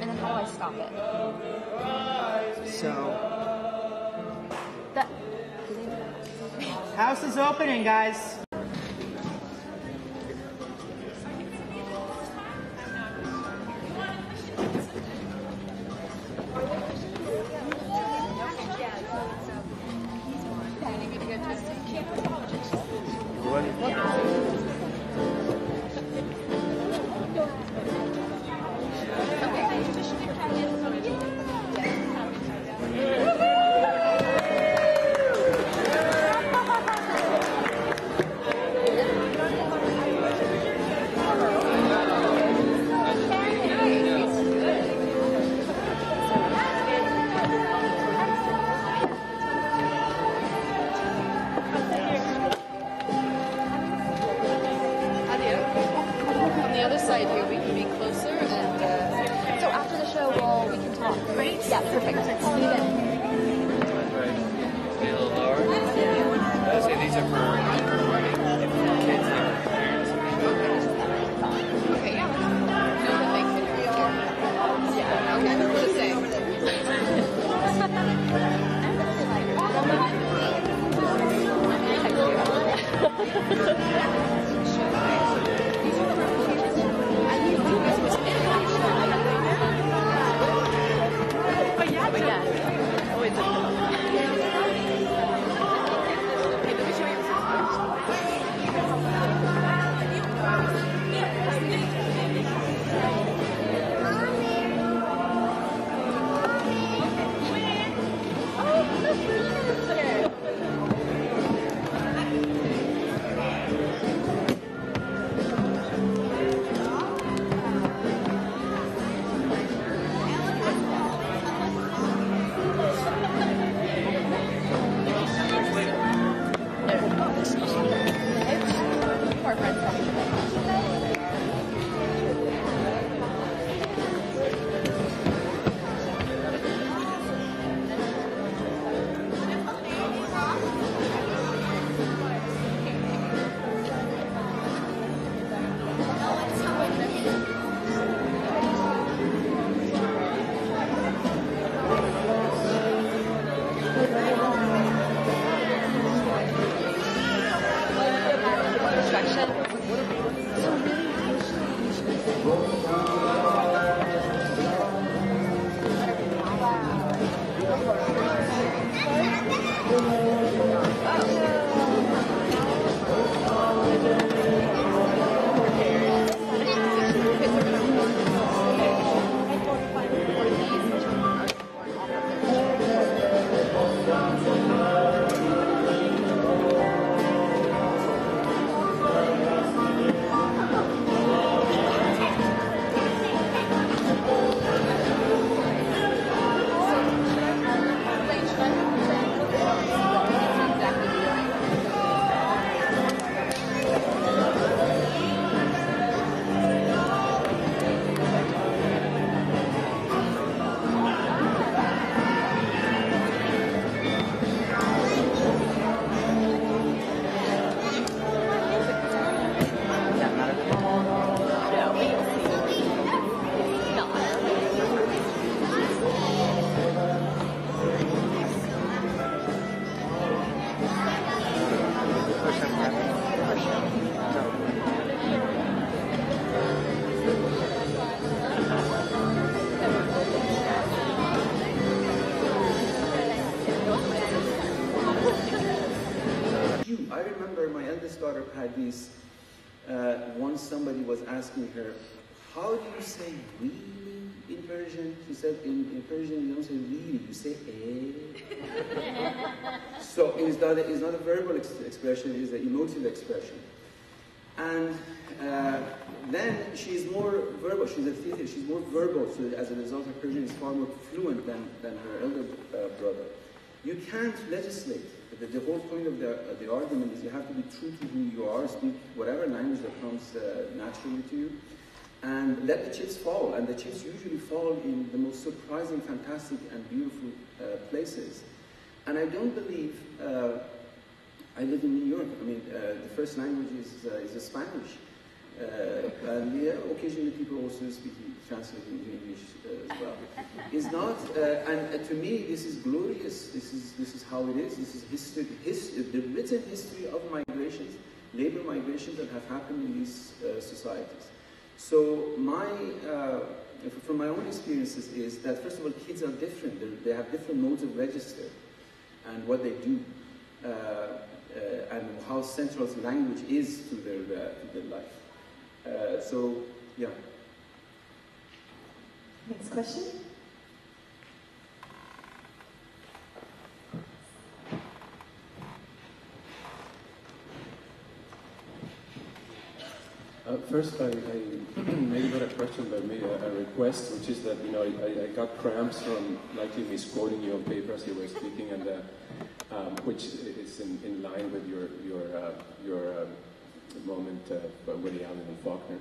And then how do I stop it? So, That. house is opening, guys. Side here, we can be closer and. Uh, So after the show, well, we can talk. Great. Yeah, perfect. See you then. Right. Be a little lower. I say these are for kids that are parents. okay, yeah. No, that makes it easier. Yeah, okay, we're the same. You, My eldest daughter had these. Uh, once somebody was asking her, "How do you say really in Persian?" She said, "In, in Persian, you don't say really, you say eh." so it is not a, it's not a verbal ex- expression; it is an emotive expression. And uh, then she's more verbal. She's a theater. She's more verbal. So as a result, her Persian is far more fluent than, than her elder uh, brother. You can't legislate. The, the whole point of the, uh, the argument is you have to be true to who you are, speak whatever language that comes uh, naturally to you, and let the chips fall. And the chips usually fall in the most surprising, fantastic, and beautiful uh, places. And I don't believe. Uh, I live in New York. I mean, uh, the first language is, uh, is Spanish. And yeah, occasionally people also speak translate into English uh, as well. Is not, uh, and uh, to me, this is glorious. This is this is how it is. This is history, his, the written history of migrations, labor migrations that have happened in these uh, societies. So my, uh, from my own experiences, is that first of all, kids are different. They're, they have different modes of register, and what they do. Uh, and how central language is to their, uh, to their life. Uh, so, yeah. Next question. Uh, first, I, I maybe not a question, but maybe a, a, request, which is that you know I, I got cramps from likely misquoting you on paper as you were speaking, and uh, um, which is in, in, line with your your uh, your um, moment uh, Woody Allen and Faulkner.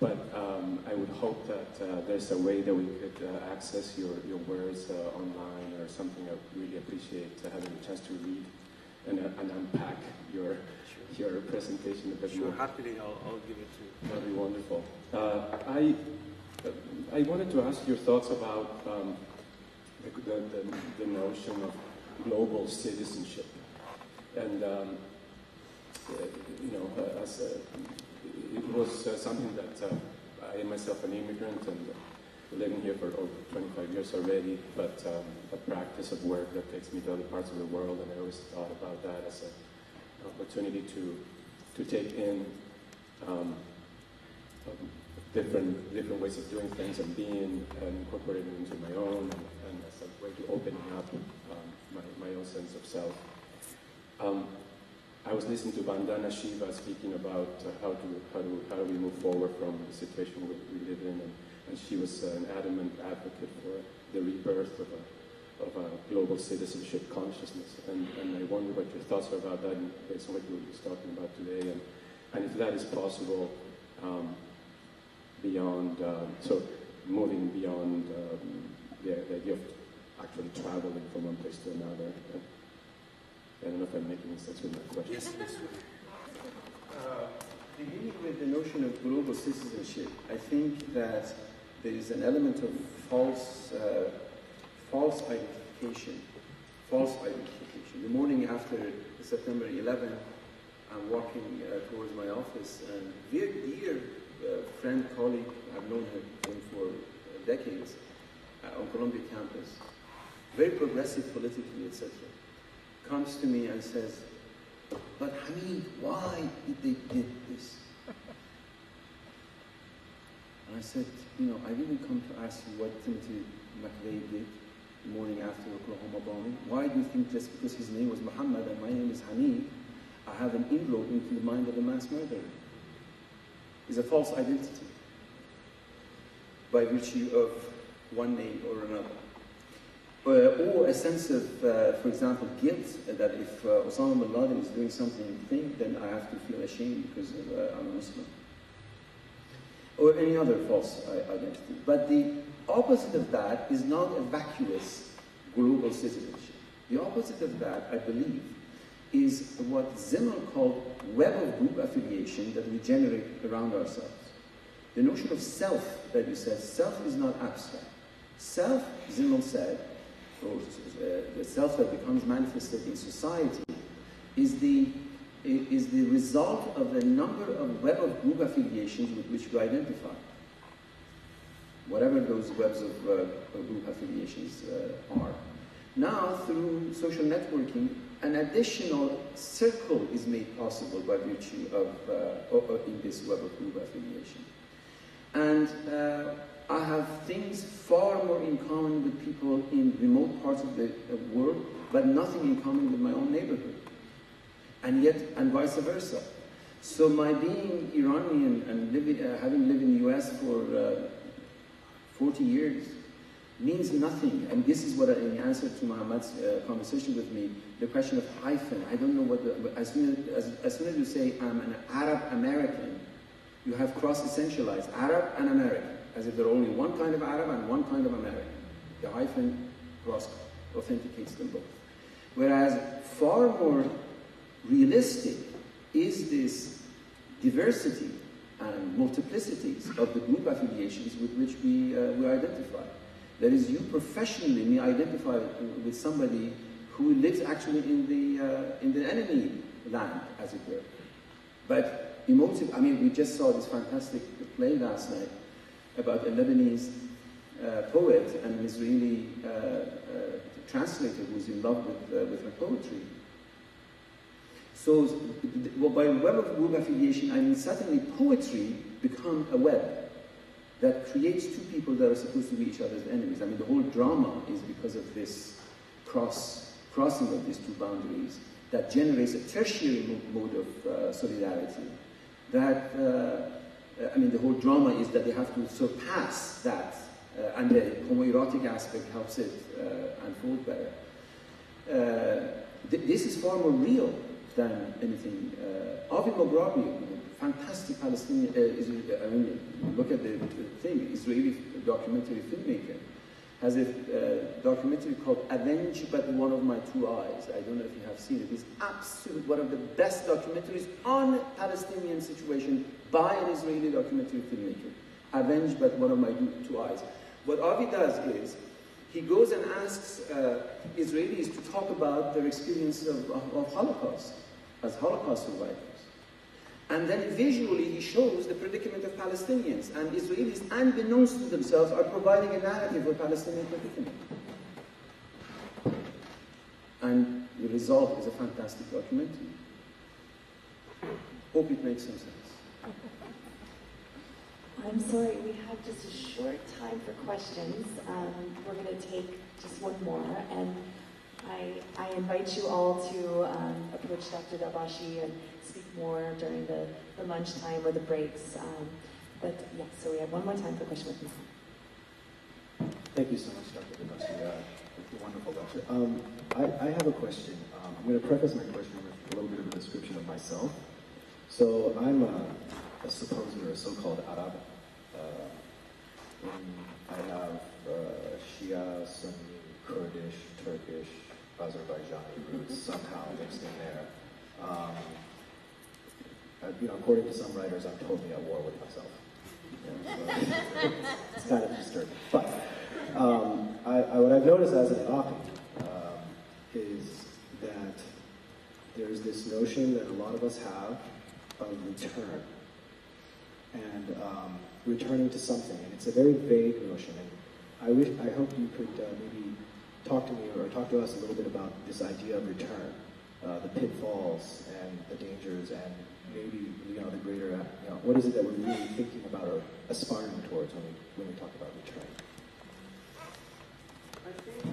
But um, I would hope that uh, there's a way that we could uh, access your, your words uh, online or something. I really appreciate having a chance to read and, and unpack your your presentation a bit sure, more. happily, I'll, I'll give it to you. That'd be wonderful. Uh, I, I wanted to ask your thoughts about um, the, the, the, notion of global citizenship. And, um, uh, you know, uh, as a, it was uh, something that uh, I myself an immigrant and living here for over 25 years already, but um, a practice of work that takes me to other parts of the world, and I always thought about that as a opportunity to to take in um, um, different different ways of doing things and being and incorporating into my own and, and as a way to opening up um, my, my own sense of self. Um, I was listening to Vandana Shiva speaking about uh, how to how to how do we move forward from the situation we, we live in, and, and she was uh, an adamant advocate for the rebirth of a of a global citizenship consciousness. And, and I wonder what your thoughts are about that based on what you were just talking about today, and, and if that is possible um, beyond, uh, so moving beyond um, the, the, idea of actually traveling from one place to another. I don't know if I'm making sense with my question. Yes, yes. Uh, beginning with the notion of global citizenship, I think that there is an element of false uh, false identification. False identification. The morning after September 11, I'm walking uh, towards my office, and dear, dear uh, friend, colleague, I've known him for decades uh, on Columbia campus, very progressive politically, etc., comes to me and says, but Hamid, why did they did this? And I said, you know, I didn't come to ask you what Timothy McVeigh did the morning after Oklahoma bombing? Why do you think just because his name was Muhammad and my name is Hamid, I have an inroad into the mind of a mass murderer? It's a false identity by virtue of one name or another. Uh, or a sense of, uh, for example, guilt that if uh, Osama bin Laden is doing something thing, then I have to feel ashamed because I'm a Muslim. Or any other false identity. But the opposite of that is not a vacuous global citizenship. The opposite of that, I believe, is what Simmel called web of group affiliation that we generate around ourselves. The notion of self that you said, self is not abstract. Self, Simmel said, or the self that becomes manifested in society, is the, is the result of the number of web of group affiliations with which we identify whatever those webs of uh, group affiliations uh, are. Now, through social networking, an additional circle is made possible by virtue of uh, in this web of group affiliation. And uh, I have things far more in common with people in remote parts of the world, but nothing in common with my own neighborhood. And yet, and vice versa. So my being Iranian and living, uh, having lived in the US for uh, 40 years means nothing. And this is what, I, in answer to Muhammad's uh, conversation with me, the question of hyphen. I don't know what the, as soon as, as, as soon as you say I'm an Arab American, you have cross-essentialized Arab and American, as if there are only one kind of Arab and one kind of American. The hyphen cross authenticates them both. Whereas far more realistic is this diversity and multiplicities of the group affiliations with which we, uh, we identify. That is, you professionally may identify with somebody who lives actually in the, uh, in the enemy land, as it were. But emotive, I mean, we just saw this fantastic play last night about a Lebanese uh, poet and an Israeli uh, uh, translator who's in love with, uh, with her poetry. So, well, by web of group affiliation, I mean certainly poetry become a web that creates two people that are supposed to be each other's enemies. I mean, the whole drama is because of this cross crossing of these two boundaries that generates a tertiary mode of uh, solidarity. That uh, I mean, the whole drama is that they have to surpass that, uh, and the homoerotic aspect helps it uh, unfold better. Uh, th- this is far more real than anything. Uh, Avi Mograbi, fantastic Palestinian, uh, I mean, look at the, the, thing, Israeli documentary filmmaker, has a uh, documentary called Avenge But One of My Two Eyes. I don't know if you have seen it. It's absolutely one of the best documentaries on Palestinian situation by an Israeli documentary filmmaker. Avenge But One of My Two Eyes. What Avi does is, he goes and asks uh, Israelis to talk about their experiences of, of, of Holocaust as Holocaust survivors. And then visually he shows the predicament of Palestinians. And Israelis, unbeknownst to themselves, are providing a narrative of Palestinian predicament. And the result is a fantastic documentary. Hope it makes some sense. I'm sorry, we have just a short time for questions. Um, we're going to take just one more, and I, I invite you all to um, approach Dr. Dabashi and speak more during the, the lunchtime or the breaks. Um, but yeah, so we have one more time for question with Mahan. Thank you so much, Dr. Dabashi. Uh, wonderful, doctor. Um, I, I, have a question. Um, I'm going to preface my question with a little bit of a description of myself. So I'm a, a supposed or a so-called Arab. Uh, I have uh, Shia, Sunni, Kurdish, Turkish, Azerbaijani roots somehow mixed in there. Um, uh, you know, according to some writers, I'm totally at war with myself. Know, so it's kind of disturbing. But um, I, I, what I've noticed as an Iraqi um, is that there's this notion that a lot of us have of return and um, returning to something, and it's a very vague notion. And I wish, I hope you could uh, maybe talk to me or talk to us a little bit about this idea of return, uh, the pitfalls and the dangers, and maybe you know the greater, you know, what is it that we're really thinking about or aspiring towards when we when we talk about return? I think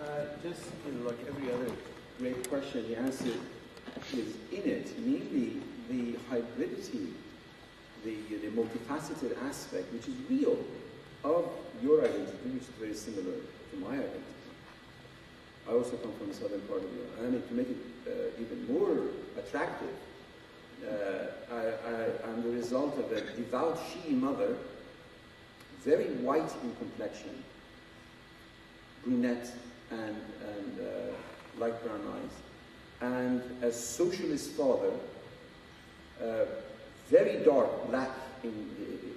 uh, just you know, like every other great question, the answer is in it, namely the hybridity, the, the multifaceted aspect, which is real, of your identity, which is very similar to my identity. I also come from the southern part of Europe. And to make it uh, even more attractive, uh, I, am the result of a devout Shi'i mother, very white in complexion, brunette and, and uh, light brown eyes, and a socialist father, uh, very dark black in,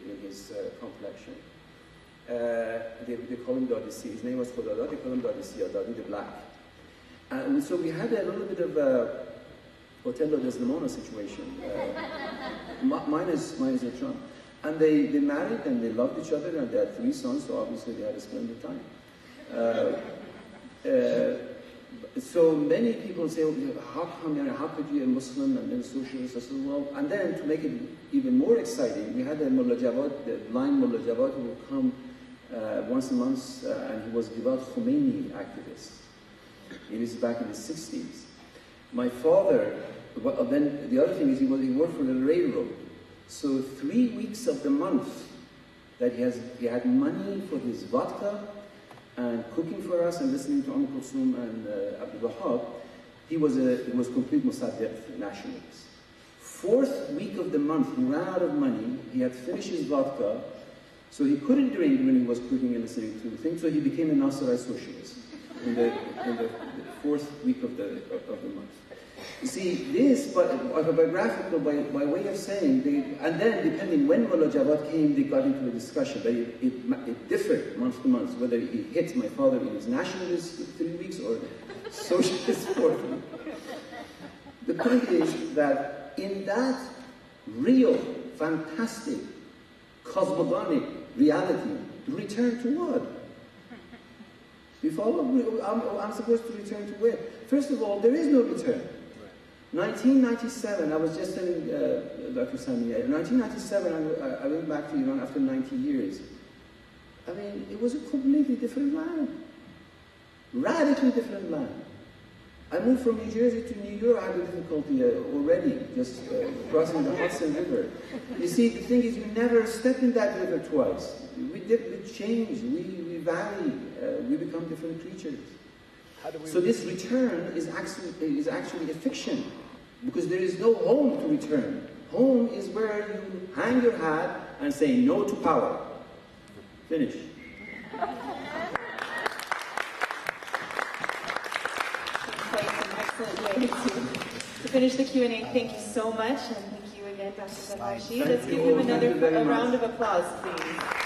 in his uh, complexion. Uh, they, they call him Dadisi. His name was Khodada. They call him Dadisi or Dadi the Black. And so we had a little bit of a Othello Desdemona situation. Uh, mine is a Trump. And they, they married and they loved each other and they had three sons, so obviously they had a splendid time. Uh, uh, so many people say, how come, you know, how could you a Muslim and then socialist? I said, well, and then to make it even more exciting, we had a Mullah Jawad, the blind Mullah Jawad who would come uh, once a month, uh, and he was devout Khomeini activist. It is back in the 60s. My father, well, then the other thing is he, was, he worked for the railroad. So three weeks of the month that he, has, he had money for his vodka and cooking for us and listening to Umm Kulsum and uh, Abdul Wahab, he was, a, he was complete Mossadegh nationalist. Fourth week of the month, he ran out of money, he had finished his vodka, so he couldn't drink when he was cooking and listening to the thing, so he became a Nasserite socialist in the, in the fourth week of the, of the month. You see, this autobiographical by, by way of saying, they, and then depending when Mullah came, they got into a discussion, but it, it, it differed month to month, whether he hit my father in his nationalist three weeks or socialist four. The point is that in that real, fantastic, cosmogonic reality, return to what? Follow? I'm, I'm supposed to return to where? First of all, there is no return. 1997, I was just telling uh, Dr. Sami, in 1997, I, I went back to Iran after 90 years. I mean, it was a completely different land. Radically different land. I moved from New Jersey to New York, I had a difficulty uh, already, just uh, crossing the Hudson River. You see, the thing is, you never step in that river twice. We, did, we change, we, we vary, uh, we become different creatures. So this return is actually, is actually a fiction, because there is no home to return. Home is where you hang your hat and say no to power. Finish. Excellent way to, to finish the Q&A. Thank you so much, and thank you again, Dr. Dabashi. Let's give him another Thank a much. round of applause, please.